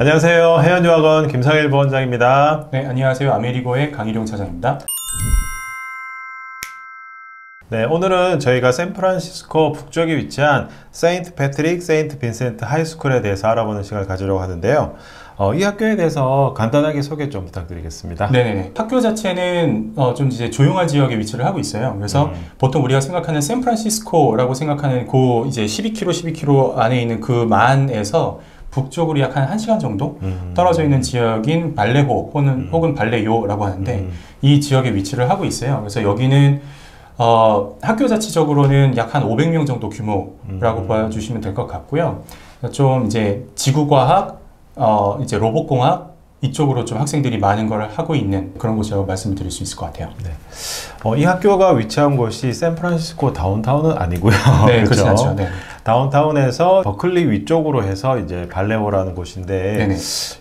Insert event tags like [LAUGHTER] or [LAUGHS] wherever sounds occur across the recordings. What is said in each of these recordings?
안녕하세요. 해안유학원 김상일 부원장입니다. 네, 안녕하세요. 아메리고의 강일용 차장입니다. 네, 오늘은 저희가 샌프란시스코 북쪽에 위치한 세인트 패트릭, 세인트 빈센트 하이스쿨에 대해서 알아보는 시간을 가지려고 하는데요. 어, 이 학교에 대해서 간단하게 소개 좀 부탁드리겠습니다. 네네. 학교 자체는 어, 좀 이제 조용한 지역에 위치를 하고 있어요. 그래서 음. 보통 우리가 생각하는 샌프란시스코라고 생각하는 그 이제 12km, 12km 안에 있는 그 만에서 북쪽으로 약 한 1시간 정도 음. 떨어져 있는 지역인 발레호 혹은, 음. 혹은 발레요라고 하는데 음. 이 지역에 위치를 하고 있어요. 그래서 여기는 어, 학교 자체적으로는 약 한 500명 정도 규모라고 음. 봐주시면 될 것 같고요. 좀 이제 지구과학, 어, 이제 로봇공학 이쪽으로 좀 학생들이 많은 걸 하고 있는 그런 곳이라고 말씀을 드릴 수 있을 것 같아요. 어, 이 학교가 위치한 곳이 샌프란시스코 다운타운은 아니고요. 네? [LAUGHS] 않죠. 네. 다운타운에서 버클리 위쪽으로 해서 이제 발레오라는 곳인데 네네.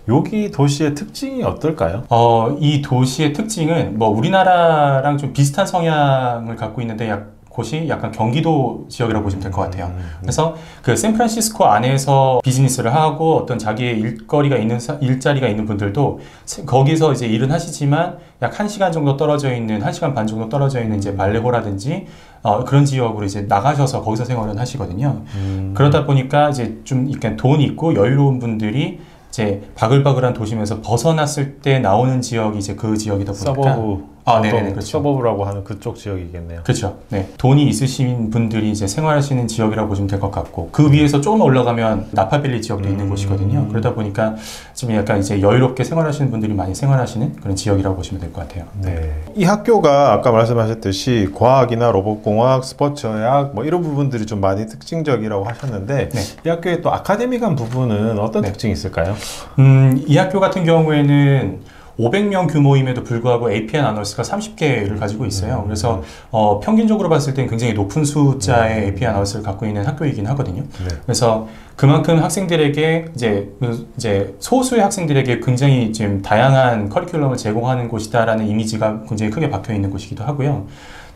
여기 도시의 특징이 어떨까요? 어, 이 도시의 특징은 뭐 우리나라랑 좀 비슷한 성향을 갖고 있는데 약 곳이 약간 경기도 지역이라고 보시면 될 것 같아요. 음, 그래서 그 샌프란시스코 안에서 비즈니스를 하고 어떤 자기의 일거리가 있는 사- 일자리가 있는 분들도 세- 거기서 이제 일은 하시지만 약 1시간 정도 떨어져 있는 1시간 반 정도 떨어져 있는 이제 발레호라든지 어, 그런 지역으로 이제 나가셔서 거기서 생활을 하시거든요. 음. 그러다 보니까 이제 좀 약간 돈 있고 여유로운 분들이 이제 바글바글한 도심에서 벗어났을 때 나오는 지역이 이제 그 지역이다 보니까 서버브 아, 네네네, 그렇죠. 서버브라고 하는 그쪽 지역이겠네요. 그렇죠. 네. 돈이 있으신 분들이 이제 생활하시는 지역이라고 보시면 될 것 같고 그 위에서 조금 올라가면 나파밸리 지역도 있는 음. 곳이거든요. 그러다 보니까 좀 약간 이제 여유롭게 생활하시는 분들이 많이 생활하시는 그런 지역이라고 보시면 될 것 같아요. 네. 이 학교가 아까 말씀하셨듯이 과학이나 로봇공학, 스포츠학 뭐 이런 부분들이 좀 많이 특징적이라고 하셨는데 네. 이 학교의 또 아카데믹한 부분은 어떤 네. 특징이 있을까요? 음, 이 학교 같은 경우에는 500명 규모임에도 불구하고 APN 아나운서가 30개를 가지고 있어요. 그래서 어, 평균적으로 봤을 때는 굉장히 높은 숫자의 APN 아나운서를 갖고 있는 학교이긴 하거든요. 네. 그래서 그만큼 학생들에게 이제 그 이제 소수의 학생들에게 굉장히 지금 다양한 커리큘럼을 제공하는 곳이다라는 이미지가 굉장히 크게 박혀 있는 곳이기도 하고요.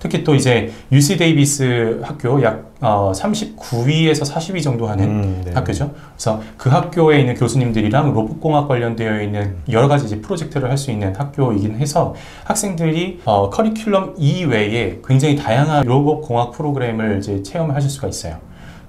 특히 또 이제 UC 데이비스 학교 약 어, 39위에서 40위 정도 하는 음, 네. 학교죠. 그래서 그 학교에 있는 교수님들이랑 로봇공학 관련되어 있는 여러 가지 이제 프로젝트를 할 수 있는 학교이긴 해서 학생들이 어, 커리큘럼 이외에 굉장히 다양한 로봇공학 프로그램을 이제 체험하실 수가 있어요.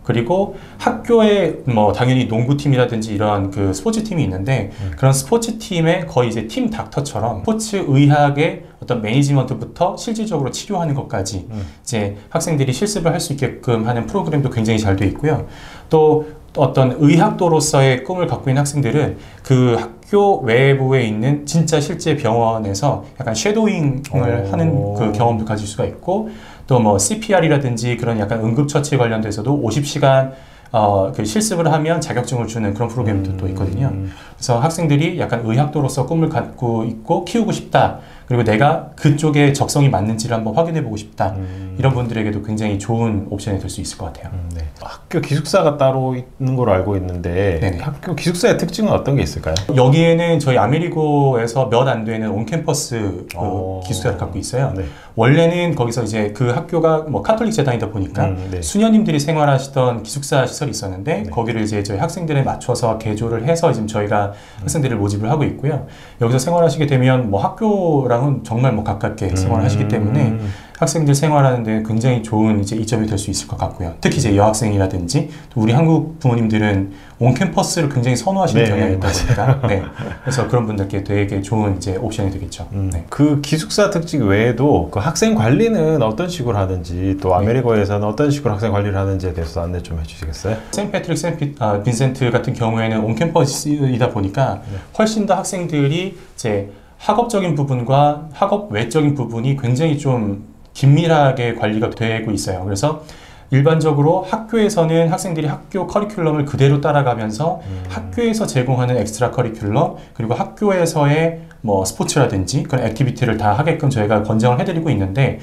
그리고 학교에 뭐 당연히 농구팀이라든지 이런 그 스포츠 팀이 있는데 그런 스포츠 팀의 거의 이제 팀 닥터처럼 스포츠 의학의 어떤 매니지먼트부터 실질적으로 치료하는 것까지 음. 이제 학생들이 실습을 할 수 있게끔 하는 프로그램도 굉장히 잘 돼 있고요. 또 어떤 의학도로서의 꿈을 갖고 있는 학생들은 그 학교 외부에 있는 진짜 실제 병원에서 약간 shadowing을 오. 하는 그 경험도 가질 수가 있고 또 뭐 CPR이라든지 그런 약간 응급처치 관련돼서도 50시간 어, 그 실습을 하면 자격증을 주는 그런 프로그램도 또 있거든요. 음. 그래서 학생들이 약간 의학도로서 꿈을 갖고 있고 키우고 싶다. 그리고 내가 그쪽에 적성이 맞는지를 한번 확인해 보고 싶다. 음. 이런 분들에게도 굉장히 좋은 옵션이 될 수 있을 것 같아요. 음, 네. 학교 기숙사가 따로 있는 걸로 알고 있는데 네네. 학교 기숙사의 특징은 어떤 게 있을까요? 여기에는 저희 아메리고에서 몇 안 되는 on-campus 그 오. 기숙사를 갖고 있어요. 네. 원래는 거기서 이제 그 학교가 뭐 카톨릭 재단이다 보니까 음, 네. 수녀님들이 생활하시던 기숙사 시설이 있었는데 네. 거기를 이제 저희 학생들에 맞춰서 개조를 해서 지금 저희가 학생들을 모집을 하고 있고요. 여기서 생활하시게 되면 뭐 학교 랑은 정말 뭐 가깝게 생활하시기 때문에 음. 학생들 생활하는데 굉장히 좋은 이제 이점이 될 수 있을 것 같고요. 특히 이제 여학생이라든지 또 우리 한국 부모님들은 온 캠퍼스를 굉장히 선호하시는 네, 경향이 있다. 보니까 [LAUGHS] 네. 그래서 그런 분들께 되게 좋은 이제 옵션이 되겠죠. 음, 네. 그 기숙사 특징 외에도 그 학생 관리는 어떤 식으로 하는지 또 네. 아메리고에서는 어떤 식으로 학생 관리를 하는지에 대해서 안내 좀 해주시겠어요? 샌 패트릭, 샌 피, 아, 빈센트 같은 경우에는 on campus이다 보니까 네. 훨씬 더 학생들이 이제 학업적인 부분과 학업 외적인 부분이 굉장히 좀 긴밀하게 관리가 되고 있어요. 그래서 일반적으로 학교에서는 학생들이 학교 커리큘럼을 그대로 따라가면서 음. 학교에서 제공하는 extra curriculum 그리고 학교에서의 뭐 스포츠라든지 그런 activity를 다 하게끔 저희가 권장을 해드리고 있는데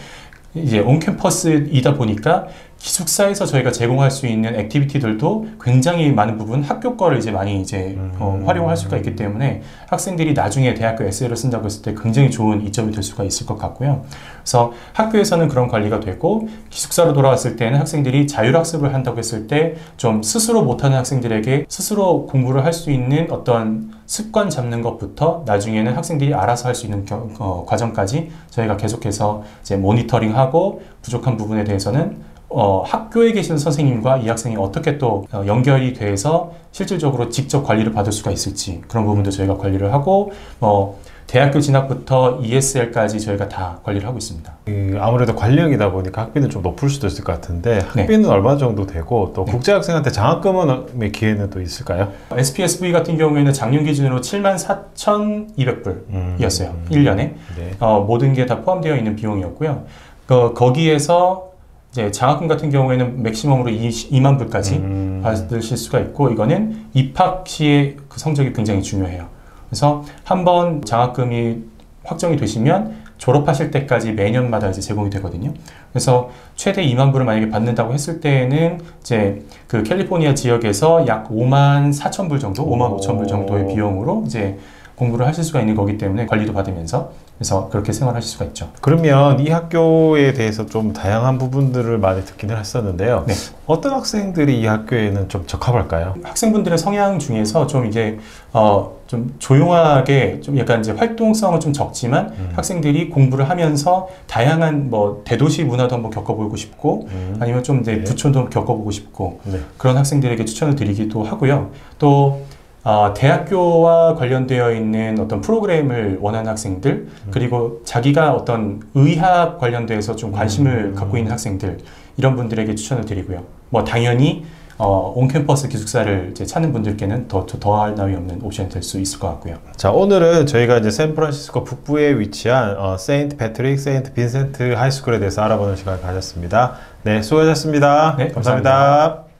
이제 온 캠퍼스이다 보니까 기숙사에서 저희가 제공할 수 있는 액티비티들도 굉장히 많은 부분 학교 거를 이제 많이 이제 어, 음. 활용할 수가 있기 때문에 학생들이 나중에 대학교 에세이를 쓴다고 했을 때 굉장히 좋은 이점이 될 수가 있을 것 같고요. 그래서 학교에서는 그런 관리가 되고 기숙사로 돌아왔을 때는 학생들이 자율학습을 한다고 했을 때 좀 스스로 못하는 학생들에게 스스로 공부를 할 수 있는 어떤 습관 잡는 것부터 나중에는 학생들이 알아서 할 수 있는 겨- 어, 과정까지 저희가 계속해서 이제 모니터링하고 부족한 부분에 대해서는 어, 학교에 계시는 선생님과 이 학생이 어떻게 또 어, 연결이 돼서 실질적으로 직접 관리를 받을 수가 있을지 그런 부분도 저희가 관리를 하고 뭐 대학교 진학부터 ESL까지 저희가 다 관리를 하고 있습니다. 그 아무래도 관리형이다 보니까 학비는 좀 높을 수도 있을 것 같은데 네. 학비는 얼마 정도 되고 또 네. 국제학생한테 장학금의 기회는 또 있을까요? SPSV 같은 경우에는 작년 기준으로 74,200불이었어요. 음. 1년에. 네. 어, 모든 게 다 포함되어 있는 비용이었고요. 그, 거기에서 이제 장학금 같은 경우에는 맥시멈으로 2만 불까지 음. 받으실 수가 있고 이거는 입학 시의 그 성적이 굉장히 중요해요. 그래서 한 번 장학금이 확정이 되시면 졸업하실 때까지 매년마다 이제 제공이 되거든요. 그래서 최대 2만 불을 만약에 받는다고 했을 때에는 이제 그 캘리포니아 지역에서 약 5만 4천 불 정도, 5만 5천 불 정도의 오. 비용으로 이제 공부를 하실 수가 있는 거기 때문에 관리도 받으면서 그래서 그렇게 생활하실 수가 있죠. 그러면 이 학교에 대해서 좀 다양한 부분들을 많이 듣기는 했었는데요. 네. 어떤 학생들이 이 학교에는 좀 적합할까요? 학생분들의 성향 중에서 좀 이제 어 좀 조용하게 좀 약간 이제 활동성은 좀 적지만 음. 학생들이 공부를 하면서 다양한 뭐 대도시 문화도 한번 겪어보고 싶고 음. 아니면 좀 이제 네. 부촌도 겪어보고 싶고 네. 그런 학생들에게 추천을 드리기도 하고요. 또 어, 대학교와 관련되어 있는 어떤 프로그램을 원하는 학생들 그리고 자기가 어떤 의학 관련돼서 좀 관심을 음. 갖고 있는 학생들 이런 분들에게 추천을 드리고요. 뭐 당연히 어, on-campus 기숙사를 이제 찾는 분들께는 더, 더 더할 나위 없는 옵션이 될 수 있을 것 같고요. 자 오늘은 저희가 이제 샌프란시스코 북부에 위치한 어, 세인트 패트릭, 세인트 빈센트 하이스쿨에 대해서 알아보는 시간을 가졌습니다. 네, 수고하셨습니다. 네, 감사합니다. 감사합니다.